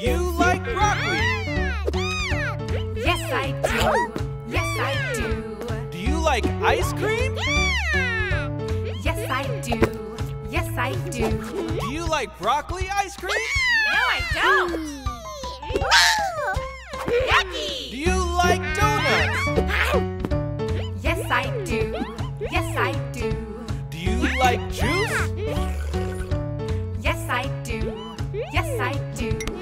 you like broccoli? Yes, I do. Yes, I do. Do you like ice cream? Yes, I do. Yes, I do. Do you like broccoli ice cream? No, I don't. Yucky! Do you like donuts? Yes, I do. Yes, I do. Do you like juice? Yes, I do. Yes, I do.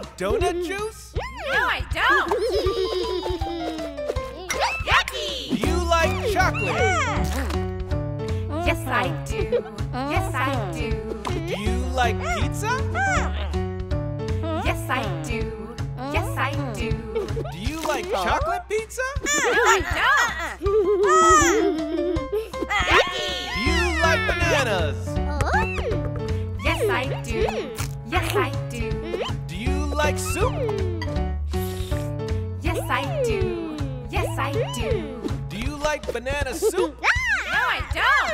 Do like donut juice? No, I don't. Do Yucky! you like chocolate? Yes, I do. Yes, I do. Do you like pizza? Yes, I do. Yes, I do. Do you like chocolate pizza? No, I don't. Do. Do you like banana soup? No, I don't.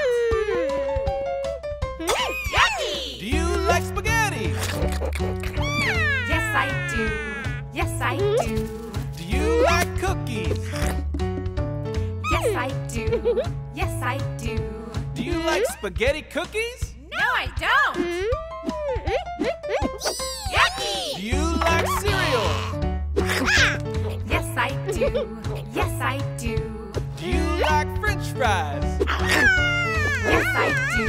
Hmm, yucky! Do you like spaghetti? Yes, I do. Yes, I hmm? do. Do you like cookies? Yes, I do. Yes, I do. Do you like spaghetti cookies? No, I don't. Hmm? Yucky! Do you like cereal? Yes, I do. Yes, I do. Do you like french fries? Yes, I do.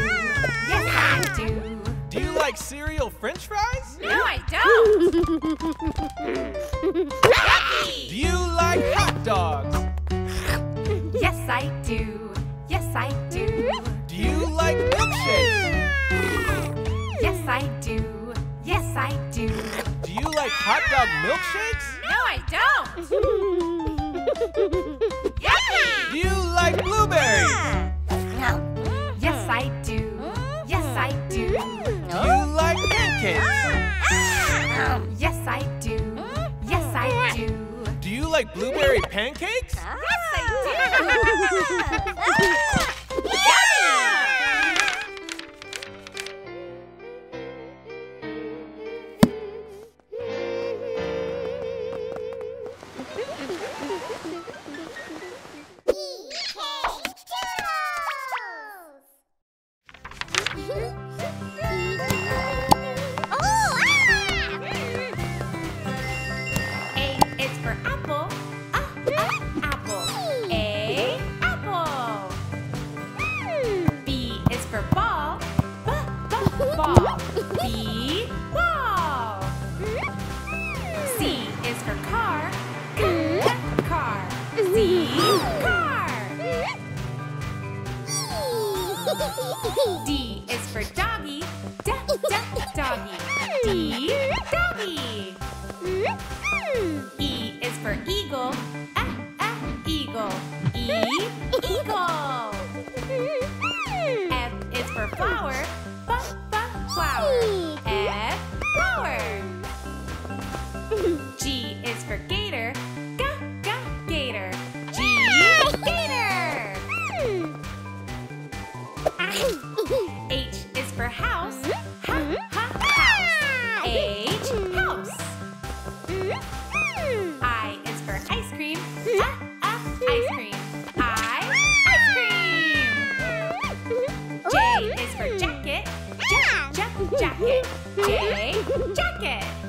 Yes, I do. Do you like cereal french fries? No, I don't. Do you like hot dogs? Yes, I do. Yes, I do. Do you like milkshakes? Yes, I do. Yes, I do. Do you like hot dog milkshakes? No, I don't. Do you like blueberries? Yes, I do. Yes, I do. Do you like pancakes? Um, yes, I do. Yes, I do. Do you like blueberry pancakes? Yes, I do. Yummy! D is for doggy. D, d, doggy. D, doggy. E is for eagle. A, a, eagle. E, eagle. F is for flower. F, f, flower. F, flower. J is for jacket. J, j, jacket. J, jacket.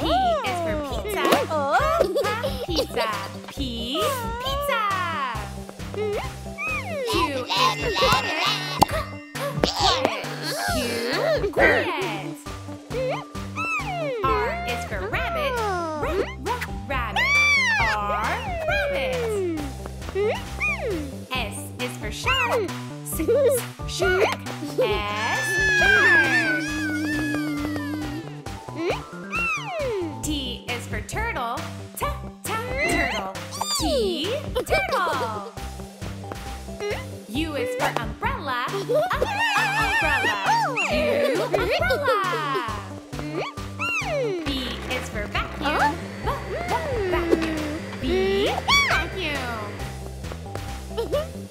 P is for pizza. Oh. Pizza. P. Pizza. Q is for R is for rabbit. Rabbit. R. Rabbit. S is for shark. Shark. S. Shark. Is for umbrella. Uh, umbrella. U, umbrella. V hmm. is for vacuum. Vacuum. Hmm. V, vacuum.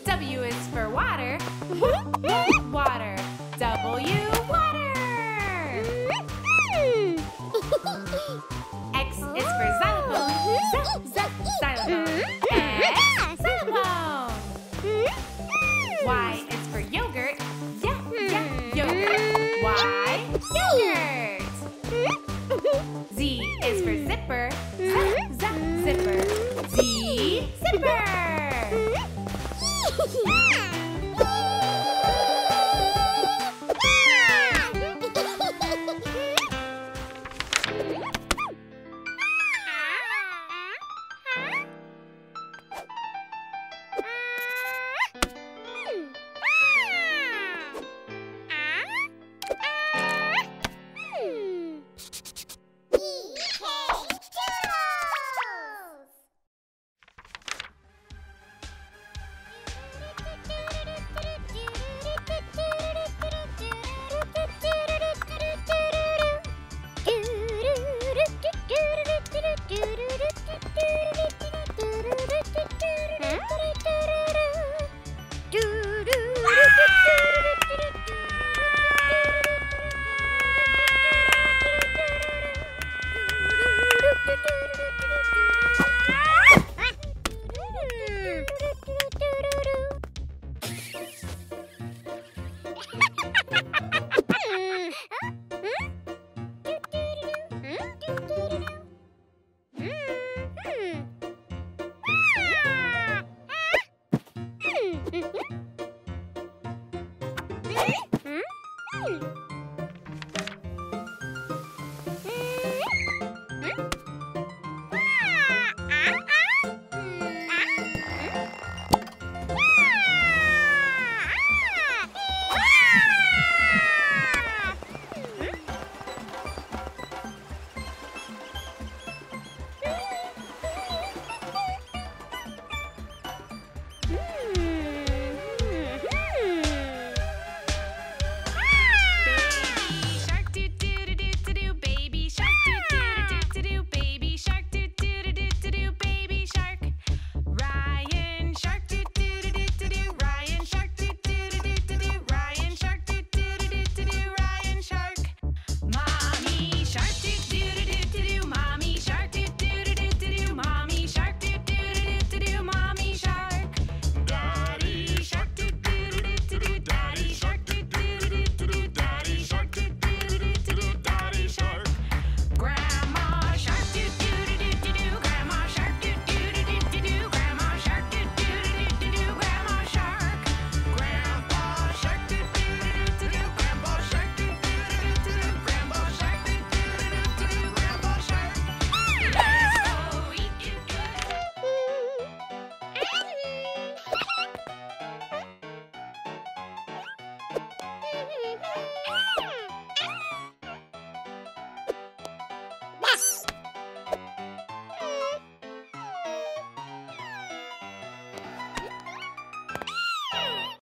W is for water. W, water. W, water. is for zipper. Z, z, zipper. Z, zipper. Hmm.